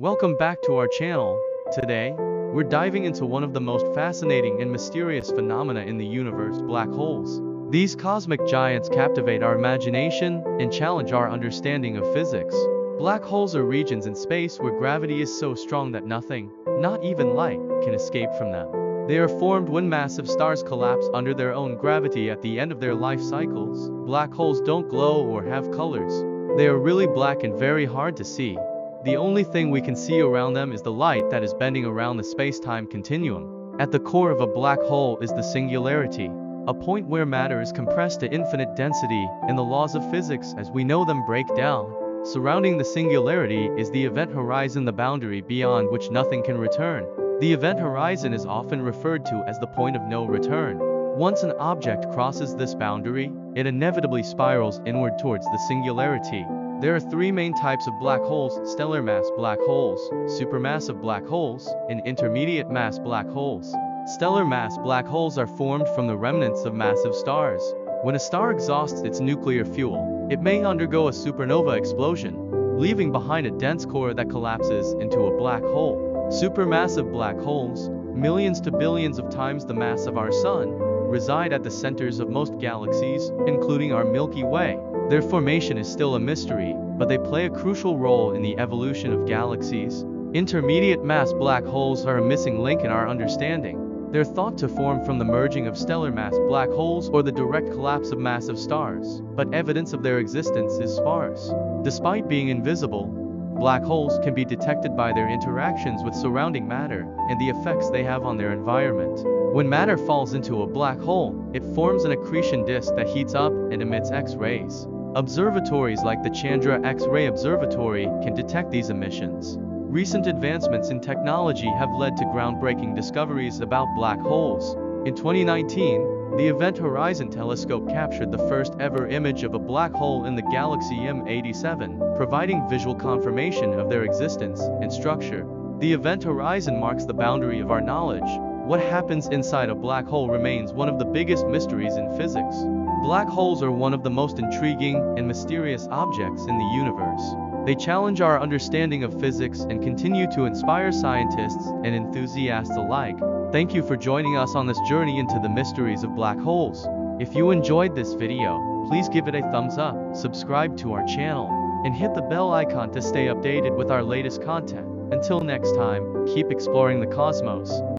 Welcome back to our channel. Today, we're diving into one of the most fascinating and mysterious phenomena in the universe, black holes. These cosmic giants captivate our imagination and challenge our understanding of physics. Black holes are regions in space where gravity is so strong that nothing, not even light, can escape from them. They are formed when massive stars collapse under their own gravity at the end of their life cycles. Black holes don't glow or have colors. They are really black and very hard to see. The only thing we can see around them is the light that is bending around the space-time continuum. At the core of a black hole is the singularity, a point where matter is compressed to infinite density, and the laws of physics as we know them break down. Surrounding the singularity is the event horizon the boundary beyond which nothing can return. The event horizon is often referred to as the point of no return. Once an object crosses this boundary, it inevitably spirals inward towards the singularity. There are three main types of black holes, stellar mass black holes, supermassive black holes, and intermediate mass black holes. Stellar mass black holes are formed from the remnants of massive stars. When a star exhausts its nuclear fuel, it may undergo a supernova explosion, leaving behind a dense core that collapses into a black hole. Supermassive black holes, millions to billions of times the mass of our sun, reside at the centers of most galaxies, including our Milky Way. Their formation is still a mystery, but they play a crucial role in the evolution of galaxies. Intermediate mass black holes are a missing link in our understanding. They're thought to form from the merging of stellar mass black holes or the direct collapse of massive stars, but evidence of their existence is sparse. Despite being invisible, black holes can be detected by their interactions with surrounding matter and the effects they have on their environment. When matter falls into a black hole, it forms an accretion disk that heats up and emits X-rays. Observatories like the Chandra X-ray Observatory can detect these emissions. Recent advancements in technology have led to groundbreaking discoveries about black holes. In 2019, the Event Horizon Telescope captured the first ever image of a black hole in the galaxy M87, providing visual confirmation of their existence and structure. The Event Horizon marks the boundary of our knowledge. What happens inside a black hole remains one of the biggest mysteries in physics. Black holes are one of the most intriguing and mysterious objects in the universe. They challenge our understanding of physics and continue to inspire scientists and enthusiasts alike. Thank you for joining us on this journey into the mysteries of black holes. If you enjoyed this video, please give it a thumbs up, subscribe to our channel, and hit the bell icon to stay updated with our latest content. Until next time, keep exploring the cosmos.